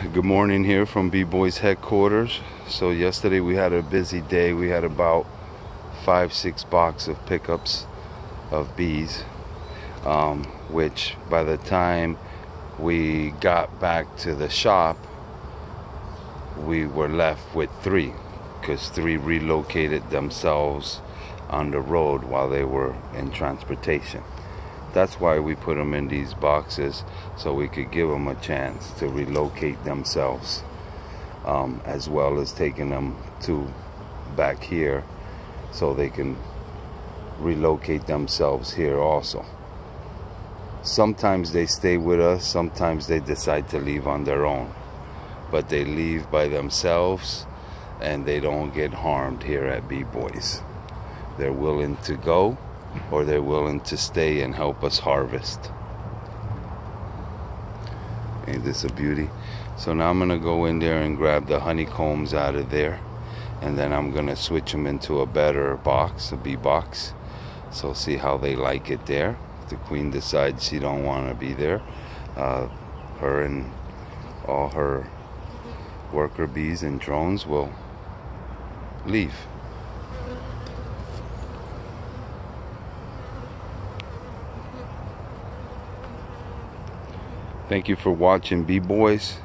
Good morning here from Beeboyz headquarters. So yesterday we had a busy day. We had about five, six box of pickups of bees, um, which by the time we got back to the shop, we were left with three, because three relocated themselves on the road while they were in transportation. That's why we put them in these boxes so we could give them a chance to relocate themselves, um, as well as taking them to back here so they can relocate themselves here also. Sometimes they stay with us, sometimes they decide to leave on their own, but they leave by themselves and they don't get harmed here at Beeboyz. They're willing to go or they're willing to stay and help us harvest. Ain't this a beauty? So now I'm gonna go in there and grab the honeycombs out of there and then I'm gonna switch them into a better box, a bee box. So see how they like it there. If the queen decides she don't wanna be there, uh, her and all her worker bees and drones will leave. Thank you for watching Beeboyz.